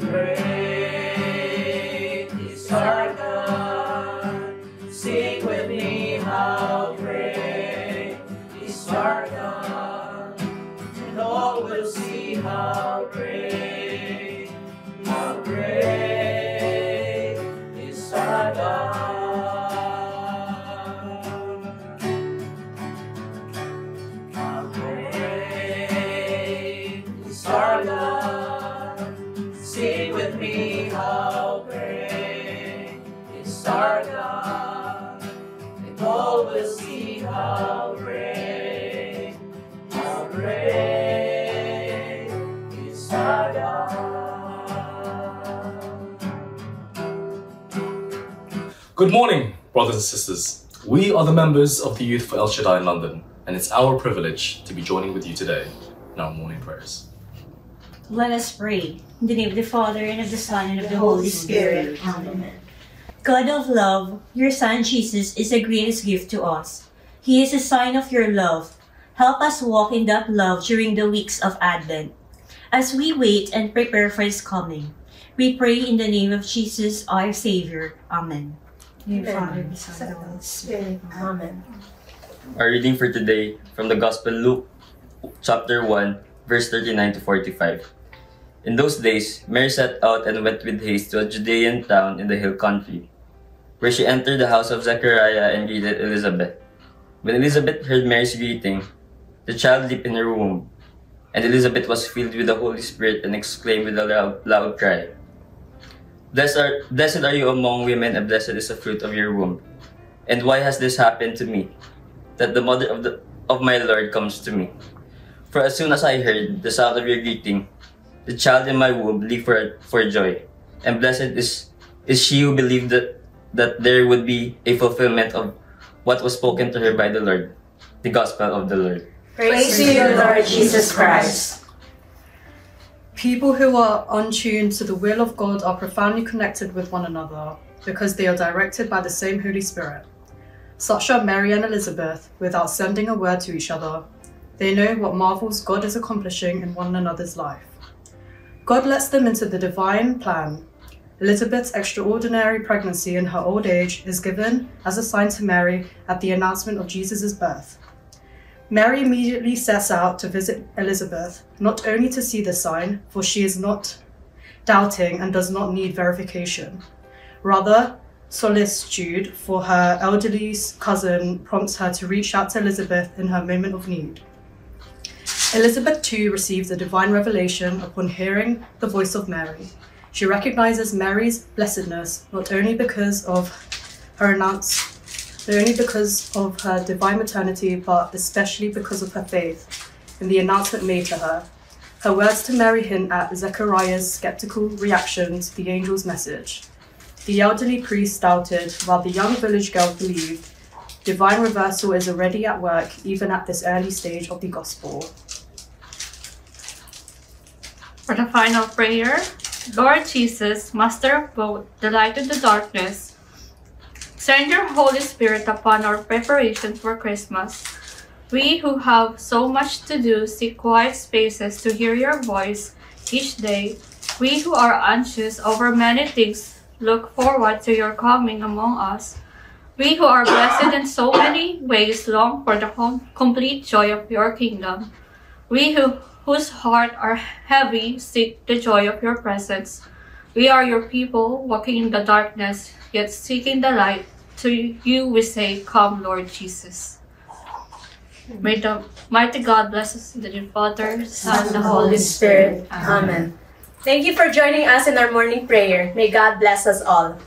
great Good morning, brothers and sisters. We are the members of the Youth for El Shaddai in London, and it's our privilege to be joining with you today in our morning prayers. Let us pray. In the name of the Father, and of the Son, and of the Holy Spirit. Amen. God of love, your Son Jesus is the greatest gift to us. He is a sign of your love. Help us walk in that love during the weeks of Advent. As we wait and prepare for His coming, we pray in the name of Jesus, our Savior. Amen. In the Father, the Son, and the Holy Spirit. Amen. Our reading for today from the Gospel Luke chapter 1 verse 39 to 45. In those days, Mary set out and went with haste to a Judean town in the hill country, where she entered the house of Zechariah and greeted Elizabeth. When Elizabeth heard Mary's greeting, the child leaped in her womb, and Elizabeth was filled with the Holy Spirit and exclaimed with a loud, loud cry, Blessed are, blessed are you among women, and blessed is the fruit of your womb. And why has this happened to me? that the mother of the of my Lord comes to me. For as soon as I heard the sound of your greeting, the child in my womb leaped for, for joy. And blessed is is she who believed that that there would be a fulfillment of what was spoken to her by the Lord, the gospel of the Lord. Praise to you, Lord Jesus Christ. People who are untuned to the will of God are profoundly connected with one another because they are directed by the same Holy Spirit. Such are Mary and Elizabeth without sending a word to each other. They know what marvels God is accomplishing in one another's life. God lets them into the divine plan. Elizabeth's extraordinary pregnancy in her old age is given as a sign to Mary at the announcement of Jesus' birth. Mary immediately sets out to visit Elizabeth, not only to see the sign, for she is not doubting and does not need verification. Rather, solicitude for her elderly cousin prompts her to reach out to Elizabeth in her moment of need. Elizabeth too receives a divine revelation upon hearing the voice of Mary. She recognizes Mary's blessedness not only because of her announce, not only because of her divine maternity, but especially because of her faith in the announcement made to her. Her words to Mary hint at Zechariah's skeptical reaction to the angel's message. The elderly priest doubted, while the young village girl believed. Divine reversal is already at work, even at this early stage of the gospel. For the final prayer, Lord Jesus, Master of both, the light in the darkness, send your Holy Spirit upon our preparation for Christmas. We who have so much to do seek quiet spaces to hear your voice each day. We who are anxious over many things look forward to your coming among us. We who are blessed in so many ways long for the com- complete joy of your kingdom. We who, whose heart are heavy seek the joy of your presence. We are your people walking in the darkness, yet seeking the light. To you we say, Come, Lord Jesus. May the mighty God bless us in the name Father, Son, and the Holy Spirit. Amen. Thank you for joining us in our morning prayer. May God bless us all.